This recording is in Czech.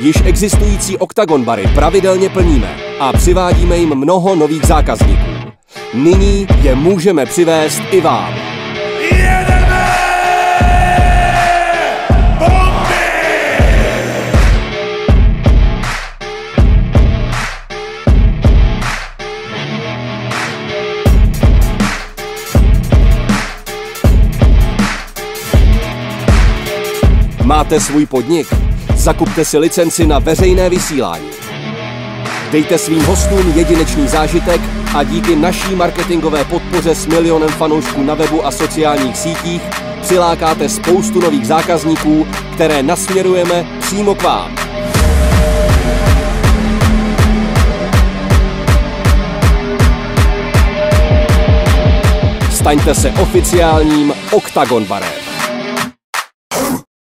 Již existující Octagon bary pravidelně plníme a přivádíme jim mnoho nových zákazníků. Nyní je můžeme přivést i vám. Jedeme! Máte svůj podnik? Zakupte si licenci na veřejné vysílání. Dejte svým hostům jedinečný zážitek a díky naší marketingové podpoře s milionem fanoušků na webu a sociálních sítích přilákáte spoustu nových zákazníků, které nasměrujeme přímo k vám. Staňte se oficiálním Octagon barem.